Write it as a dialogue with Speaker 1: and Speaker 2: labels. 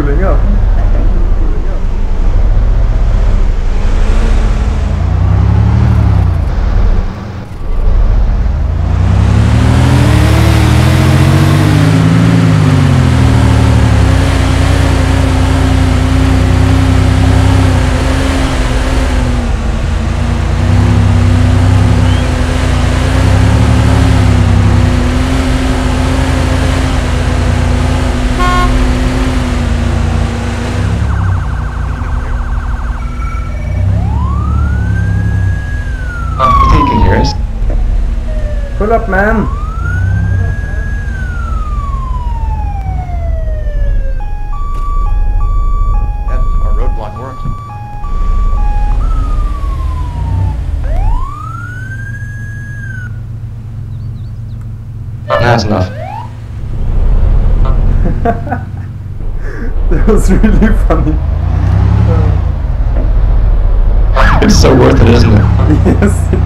Speaker 1: Homeschooling, ja.
Speaker 2: Pull up, man.
Speaker 3: Yeah, our roadblock worked.
Speaker 1: That's enough.
Speaker 2: That was really funny.
Speaker 1: It's so worth it, isn't it?
Speaker 2: yes, it